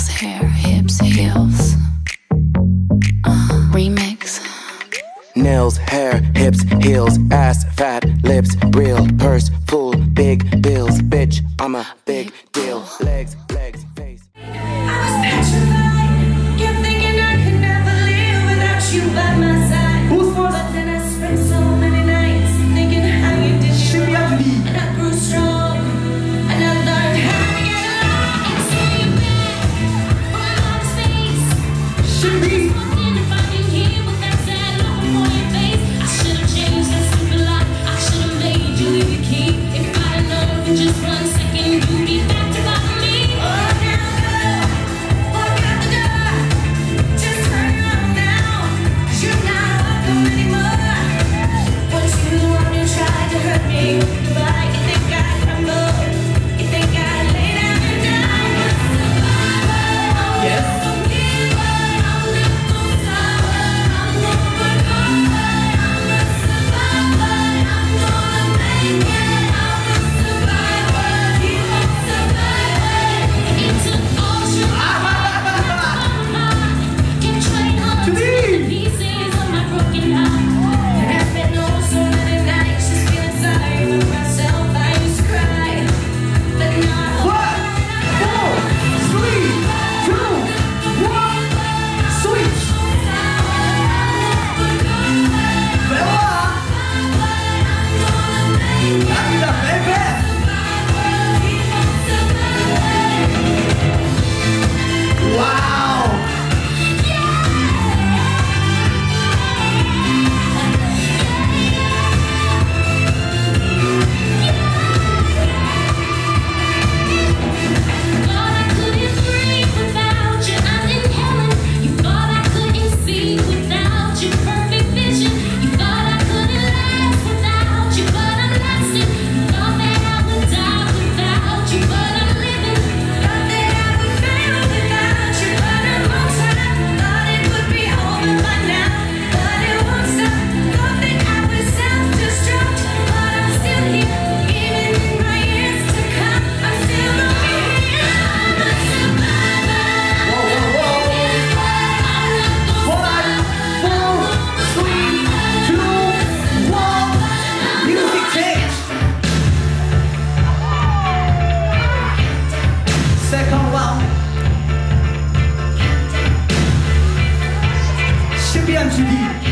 Nails, hair, hips, heels. Uh, remix. Nails, hair, hips, heels, ass, fat, lips, real, purse, full, big bills, bitch, I'm a big He